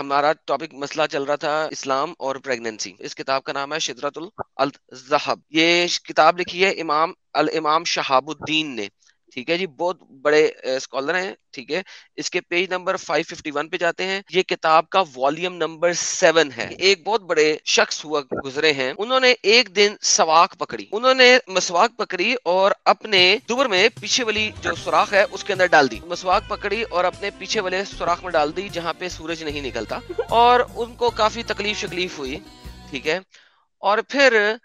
हमारा टॉपिक मसला चल रहा था इस्लाम और प्रेगनेंसी इस किताब का नाम है शिदरतुल अल जहब ये किताब लिखी है इमाम अल इमाम शहाबुद्दीन ने। ठीक है जी, बहुत बड़े स्कॉलर हैं, ठीक है। इसके पेज नंबर 551 पे जाते हैं। ये किताब का वॉल्यूम नंबर सेवन है। एक बहुत बड़े शख्स हुआ, गुजरे हैं। उन्होंने एक दिन सवाक पकड़ी। उन्होंने मसवाक पकड़ी और अपने दुबर में पीछे वाली जो सुराख है, उसके अंदर डाल दी। मसवाक पकड़ी और अपने पीछे वाले सुराख में डाल दी, जहाँ पे सूरज नहीं निकलता। और उनको काफ़ी तकलीफ़ शकलीफ हुई, ठीक है। और फिर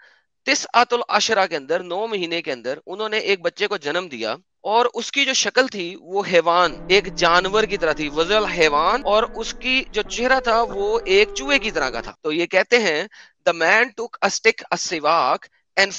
तिस आतुल आशरा के अंदर, नौ महीने के अंदर उन्होंने एक बच्चे को जन्म दिया और उसकी जो शक्ल थी, वो हैवान, एक जानवर की तरह थी वजल हैवान और उसकी जो चेहरा था, वो एक चूहे की तरह का था। तो ये कहते हैं, the man took a stick and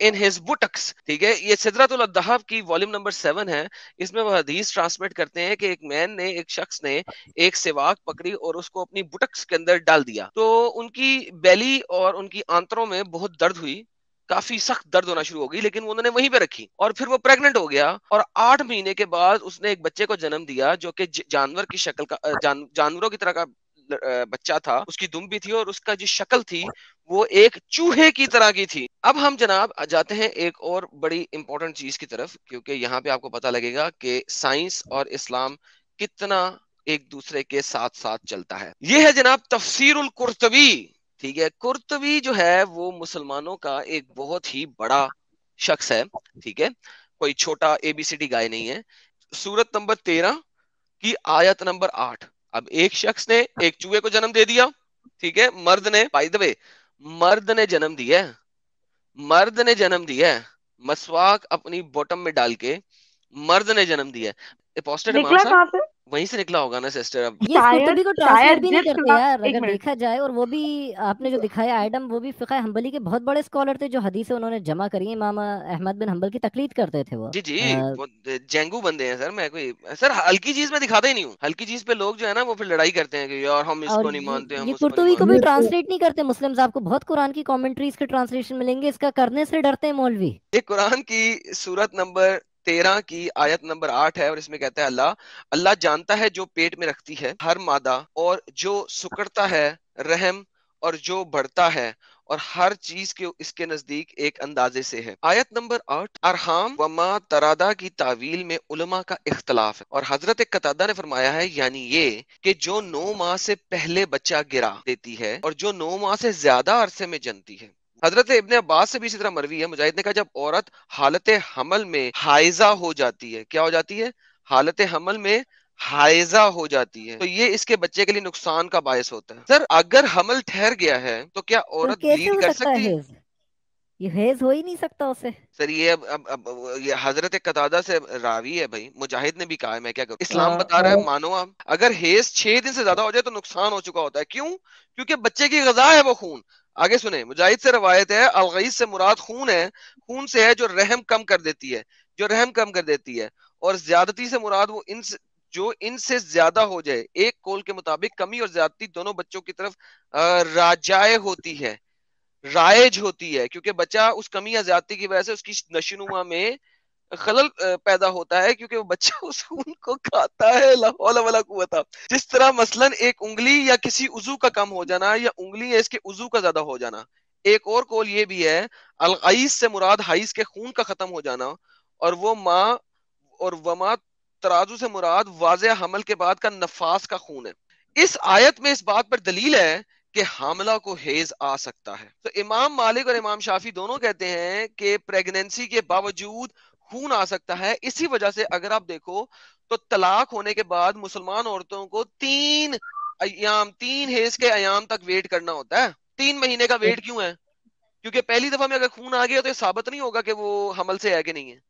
in his buttocks ठीक है? ये सिदरतुल दहब की वॉल्यूम नंबर सेवन है। इसमें वो हदीस ट्रांसमिट करते हैं कि एक मैन ने एक शख्स ने एक सिवाक पकड़ी और उसको अपनी बुटक्स के अंदर डाल दिया। तो उनकी बैली और उनकी आंतरों में बहुत दर्द हुई। काफ़ी सख्त दर्द होना शुरू हो गई लेकिन उन्होंने वहीं पे रखी। और फिर वो प्रेग्नेंट हो गया और आठ महीने के बाद उसने एक बच्चे को जन्म दिया जो कि जानवर की शक्ल का जान, जानवरों की तरह का बच्चा था, उसकी दुम भी थी और उसका जो शक्ल थी, वो एक चूहे की तरह की थी। अब हम जनाब जाते हैं एक और बड़ी इंपॉर्टेंट चीज़ की तरफ़, क्योंकि यहाँ पे आपको पता लगेगा कि साइंस और इस्लाम कितना एक दूसरे के साथ साथ चलता है। ये है जनाब तफसीरुल कुर्तबी ठीक है, कुर्तवी जो है, वो मुसलमानों का एक बहुत ही बड़ा शख्स है। ठीक है, कोई छोटा एबीसीडी गाय नहीं है। सूरत नंबर तेरह की आयत नंबर आठ। अब एक शख्स ने एक चूहे को जन्म दे दिया ठीक है? मर्द ने बाई दबे मर्द ने जन्म दिया मर्द ने जन्म दिया मसवाक अपनी बॉटम में डाल के मर्द ने जन्म दिया वहीं से निकला होगा ना सिस्टर अब। ये कुर्तुबी को ट्रांसलेट भी नहीं करते यार अगर देखा जाए और वो भी आपने जो दिखाया आइटम वो भी फिका हम्बली के बहुत बड़े स्कॉलर थे जो हदीस उन्होंने जमा करी है। इमाम अहमद बिन हम्बल की तकलीद करते थे वो। जी जी आ, जेंगू बंदे हैं सर मैं कोई सर हल्की चीज़ में दिखाता ही नहीं हूँ। हल्की चीज़ पे लोग जो है ना वो फिर लड़ाई करते हैं कि यार हम इसको नहीं मानते ये कुर्तुबी को भी ट्रांसलेट नहीं करते मुस्लिम आपको बहुत कुरान की कॉमेंट्रीज के ट्रांसलेशन मिलेंगे इसका करने से डरते हैं मौलवी। ये कुरान की सूरत नंबर तेरह की आयत नंबर आठ है और इसमें कहता है अल्लाह अल्लाह जानता है जो पेट में रखती है हर मादा और जो सुकड़ता है रहम और जो बढ़ता है और हर चीज़ के इसके नज़दीक एक अंदाजे से है। आयत नंबर आठ, अरहाम वमा तरादा की तावील में उलमा का इख्तलाफ है। और हज़रत कतादा ने फरमाया है, यानी ये कि जो नौ माह से पहले बच्चा गिरा देती है और जो नौ माह से ज़्यादा अरसे में जनती है। हज़रत इबन अब्बास से भी इसी तरह मरवी है। मुजाहिद ने कहा जब औरत हालत हमल में हाइजा हो जाती है क्या हो जाती है? हालत हमल में हाइजा हो जाती है। तो ये इसके बच्चे के लिए नुकसान का बायस होता है। सर अगर हमल ठहर गया है तो क्या तो औरत तो ब्लीड कर सकती है ये हेज हो ही नहीं सकता उसे। सर ये अब अब, अब ये हज़रत कतादा से रावी है भाई। मुजाहिद ने भी कहा है मैं क्या करूँ? इस्लाम हाँ, बता रहा है हाँ। मानो आप अगर हेज छह दिन से ज़्यादा हो जाए तो नुकसान हो चुका होता है। क्यों? क्योंकि बच्चे की गजा है वो खून। आगे सुने, मुजाहिद से रवायत है अलगईज से मुराद खून है, खून से है जो रहम कम कर देती है, जो रहम कम कर देती है, और ज्यादती से मुराद वो इन जो इनसे ज़्यादा हो जाए, एक कोल के मुताबिक कमी और ज्यादती दोनों बच्चों की तरफ़ राजाए होती है, रायज होती है, क्योंकि बच्चा उस कमी या ज्यादती की वजह से उसकी नशनुमा में खलल पैदा होता है क्योंकि वो बच्चा उस खून को खाता है वाला कुआ जिस तरह मसलन एक उंगली या किसी उजू का कम हो जाना या उंगली या इसके उजू का ज़्यादा हो जाना, एक और कोल ये भी है, अलगईस से मुराद हाइस के खून का खत्म हो जाना और वो माँ और वमा तराजू से मुराद वाज हमल के बाद का नफास का खून है। इस आयत में इस बात पर दलील है कि हामला को हेज आ सकता है। तो इमाम मालिक और इमाम शाफी दोनों कहते हैं कि प्रेगनेंसी के बावजूद खून आ सकता है। इसी वजह से अगर आप देखो तो तलाक होने के बाद मुसलमान औरतों को तीन अयाम तीन हेज के अयाम तक वेट करना होता है। तीन महीने का वेट क्यों है? क्योंकि पहली दफ़ा में अगर खून आ गया तो ये साबित नहीं होगा कि वो हमल से है कि नहीं है।